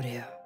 Audio.